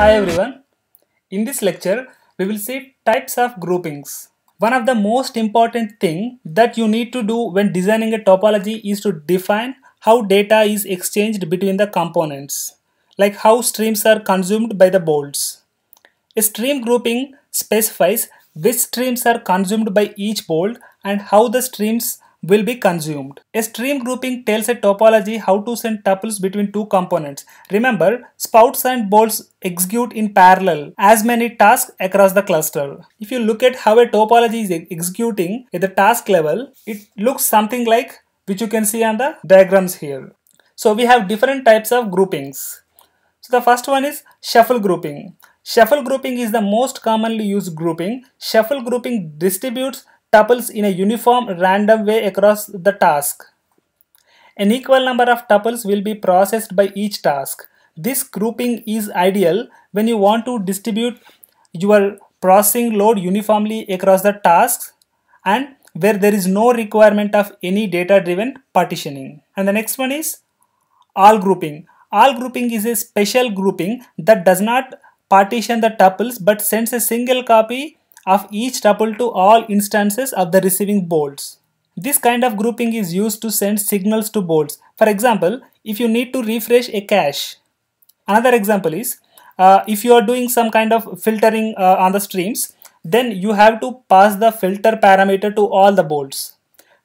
Hi everyone. In this lecture, we will see types of groupings. One of the most important thing that you need to do when designing a topology is to define how data is exchanged between the components, like how streams are consumed by the bolts. A stream grouping specifies which streams are consumed by each bolt and how the streams will be consumed. A stream grouping tells a topology how to send tuples between two components. Remember, spouts and bolts execute in parallel as many tasks across the cluster. If you look at how a topology is executing at the task level, it looks something like which you can see on the diagrams here. So we have different types of groupings. So the first one is shuffle grouping. Shuffle grouping is the most commonly used grouping. Shuffle grouping distributes tuples in a uniform random way across the task. An equal number of tuples will be processed by each task. This grouping is ideal when you want to distribute your processing load uniformly across the tasks and where there is no requirement of any data driven partitioning. And the next one is all grouping. All grouping is a special grouping that does not partition the tuples but sends a single copy of each tuple to all instances of the receiving bolts. This kind of grouping is used to send signals to bolts. For example, if you need to refresh a cache. Another example is uh, if you are doing some kind of filtering uh, on the streams, then you have to pass the filter parameter to all the bolts.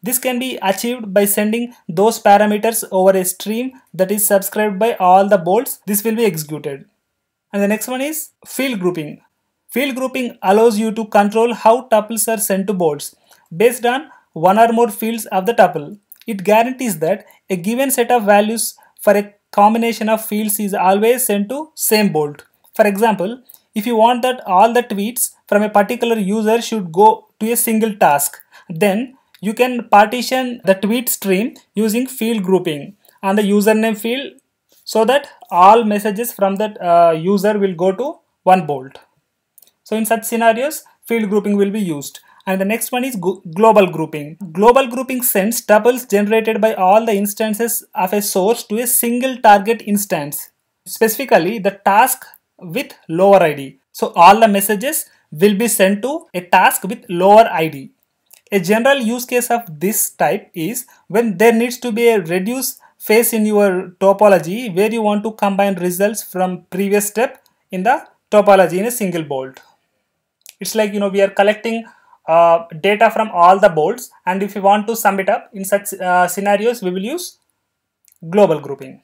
This can be achieved by sending those parameters over a stream that is subscribed by all the bolts. This will be executed. And the next one is field grouping. Field grouping allows you to control how tuples are sent to bolts based on one or more fields of the tuple. It guarantees that a given set of values for a combination of fields is always sent to same bolt. For example, if you want that all the tweets from a particular user should go to a single task, then you can partition the tweet stream using field grouping on the username field so that all messages from that uh, user will go to one bolt. So in such scenarios, field grouping will be used. And the next one is global grouping. Global grouping sends tuples generated by all the instances of a source to a single target instance, specifically the task with lower ID. So all the messages will be sent to a task with lower ID. A general use case of this type is when there needs to be a reduce phase in your topology where you want to combine results from previous step in the topology in a single bolt it's like you know we are collecting uh, data from all the bolts. And if you want to sum it up in such uh, scenarios we will use global grouping